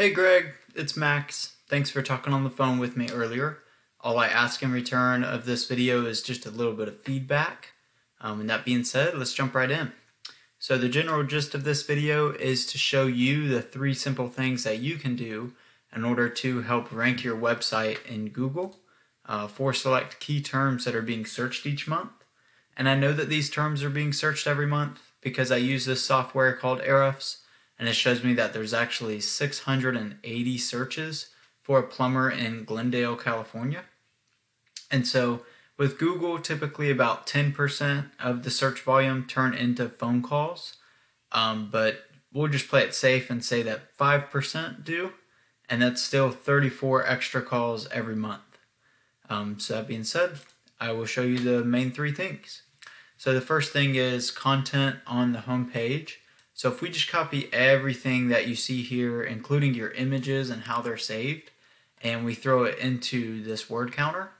Hey Greg, it's Max. Thanks for talking on the phone with me earlier. All I ask in return of this video is just a little bit of feedback. Um, and that being said, let's jump right in. So the general gist of this video is to show you the three simple things that you can do in order to help rank your website in Google uh, for select key terms that are being searched each month. And I know that these terms are being searched every month because I use this software called Ahrefs and it shows me that there's actually 680 searches for a plumber in Glendale, California. And so with Google, typically about 10% of the search volume turn into phone calls, um, but we'll just play it safe and say that 5% do, and that's still 34 extra calls every month. Um, so that being said, I will show you the main three things. So the first thing is content on the home page. So if we just copy everything that you see here, including your images and how they're saved, and we throw it into this word counter,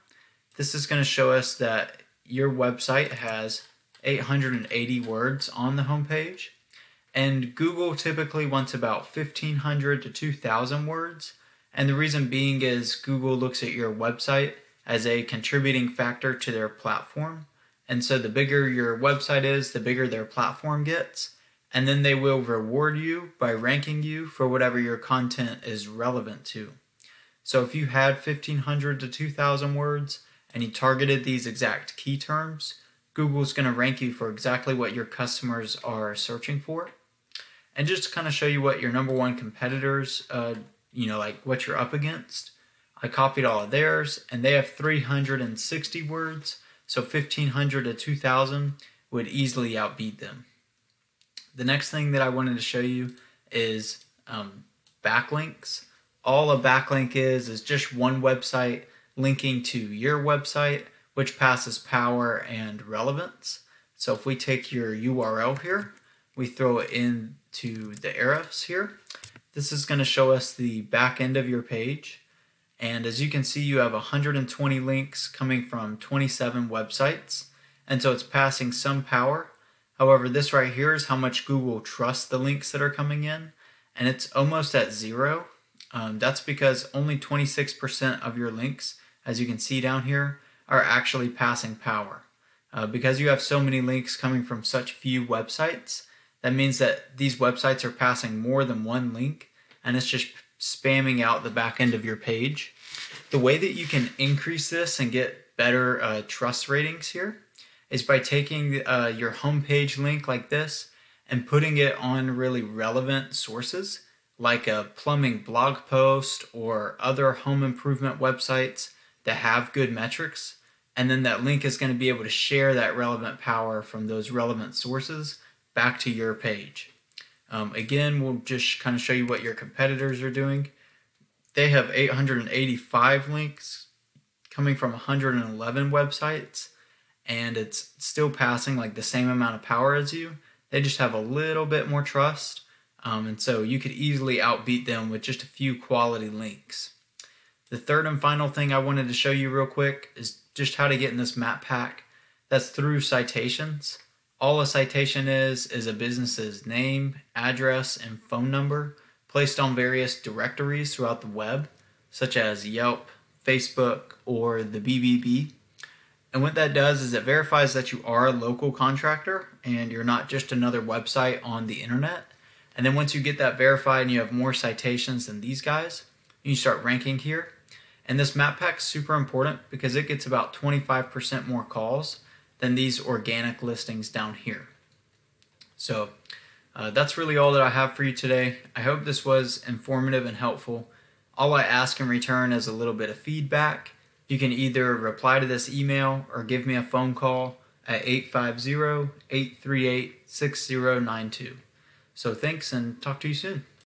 this is going to show us that your website has 880 words on the homepage. and Google typically wants about 1500 to 2000 words. And the reason being is Google looks at your website as a contributing factor to their platform. And so the bigger your website is, the bigger their platform gets and then they will reward you by ranking you for whatever your content is relevant to. So if you had 1500 to 2000 words and you targeted these exact key terms, Google's going to rank you for exactly what your customers are searching for. And just to kind of show you what your number one competitors, uh, you know, like what you're up against, I copied all of theirs and they have 360 words. So 1500 to 2000 would easily outbeat them. The next thing that I wanted to show you is um, backlinks. All a backlink is is just one website linking to your website, which passes power and relevance. So if we take your URL here, we throw it into the Ahrefs here. This is going to show us the back end of your page. And as you can see, you have 120 links coming from 27 websites. And so it's passing some power However, this right here is how much Google trusts the links that are coming in, and it's almost at zero. Um, that's because only 26% of your links, as you can see down here, are actually passing power. Uh, because you have so many links coming from such few websites, that means that these websites are passing more than one link, and it's just spamming out the back end of your page. The way that you can increase this and get better uh, trust ratings here is by taking uh, your homepage link like this and putting it on really relevant sources like a plumbing blog post or other home improvement websites that have good metrics. And then that link is going to be able to share that relevant power from those relevant sources back to your page. Um, again, we'll just kind of show you what your competitors are doing. They have 885 links coming from 111 websites and it's still passing like the same amount of power as you. They just have a little bit more trust. Um, and so you could easily outbeat them with just a few quality links. The third and final thing I wanted to show you real quick is just how to get in this map pack. That's through citations. All a citation is is a business's name, address, and phone number placed on various directories throughout the web, such as Yelp, Facebook, or the BBB. And what that does is it verifies that you are a local contractor and you're not just another website on the internet. And then once you get that verified and you have more citations than these guys, you start ranking here. And this map pack is super important because it gets about 25% more calls than these organic listings down here. So uh, that's really all that I have for you today. I hope this was informative and helpful. All I ask in return is a little bit of feedback you can either reply to this email or give me a phone call at 850 838 6092. So thanks and talk to you soon.